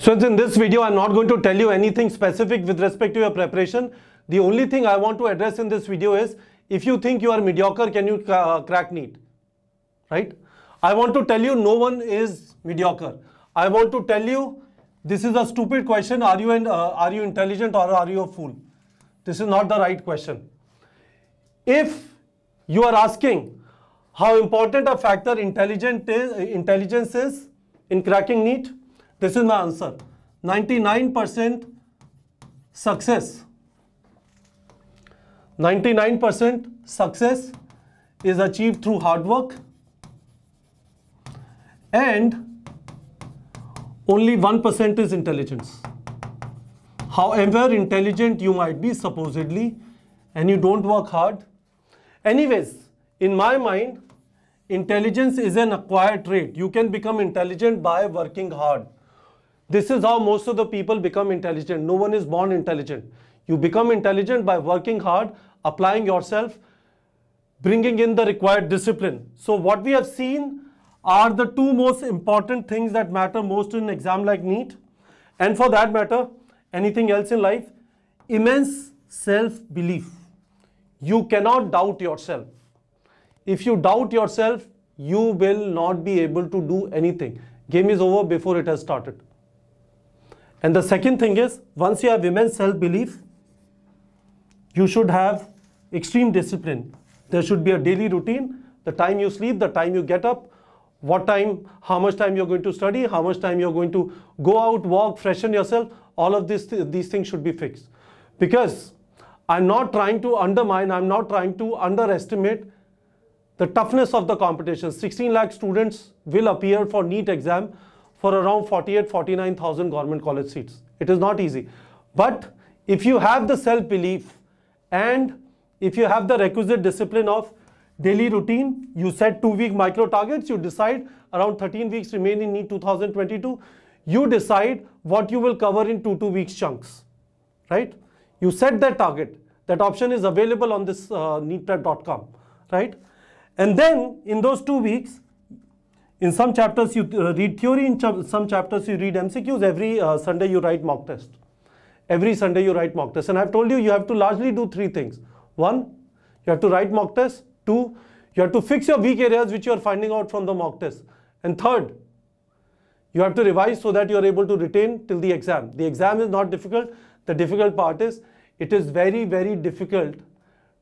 So in this video, I'm not going to tell you anything specific with respect to your preparation. The only thing I want to address in this video is, if you think you are mediocre, can you uh, crack NEET? Right? I want to tell you no one is mediocre. I want to tell you this is a stupid question. Are you, an, uh, are you intelligent or are you a fool? This is not the right question. If you are asking how important a factor intelligent is, intelligence is in cracking NEET, this is my answer. 99% success. 99% success is achieved through hard work and only 1% is intelligence. However intelligent you might be supposedly and you don't work hard. Anyways, in my mind, intelligence is an acquired trait. You can become intelligent by working hard. This is how most of the people become intelligent. No one is born intelligent. You become intelligent by working hard, applying yourself, bringing in the required discipline. So what we have seen are the two most important things that matter most in exam like NEET. And for that matter, anything else in life, immense self-belief. You cannot doubt yourself. If you doubt yourself, you will not be able to do anything. Game is over before it has started. And the second thing is, once you have immense self-belief, you should have extreme discipline. There should be a daily routine, the time you sleep, the time you get up, what time, how much time you're going to study, how much time you're going to go out, walk, freshen yourself, all of this, these things should be fixed. Because I'm not trying to undermine, I'm not trying to underestimate the toughness of the competition. 16 lakh students will appear for NEET exam for around 48, 49,000 government college seats. It is not easy. But if you have the self-belief and if you have the requisite discipline of daily routine, you set two week micro targets, you decide around 13 weeks remain in 2022, you decide what you will cover in two, two weeks chunks, right? You set that target. That option is available on this uh, neetprep.com, right? And then in those two weeks, in some chapters you uh, read theory, in some chapters you read MCQs, every uh, Sunday you write mock test. Every Sunday you write mock test. And I've told you, you have to largely do three things. One, you have to write mock test. Two, you have to fix your weak areas which you are finding out from the mock test. And third, you have to revise so that you are able to retain till the exam. The exam is not difficult. The difficult part is it is very, very difficult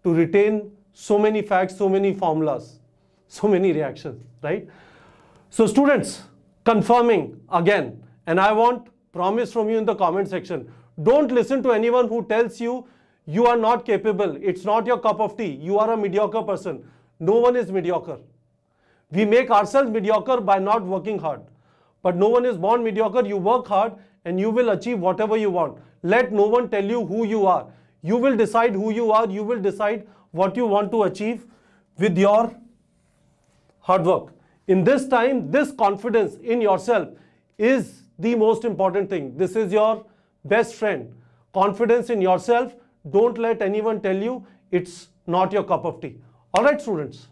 to retain so many facts, so many formulas, so many reactions, right? So students, confirming again, and I want promise from you in the comment section. Don't listen to anyone who tells you you are not capable. It's not your cup of tea. You are a mediocre person. No one is mediocre. We make ourselves mediocre by not working hard. But no one is born mediocre. You work hard and you will achieve whatever you want. Let no one tell you who you are. You will decide who you are. You will decide what you want to achieve with your hard work. In this time, this confidence in yourself is the most important thing. This is your best friend. Confidence in yourself. Don't let anyone tell you it's not your cup of tea. All right, students.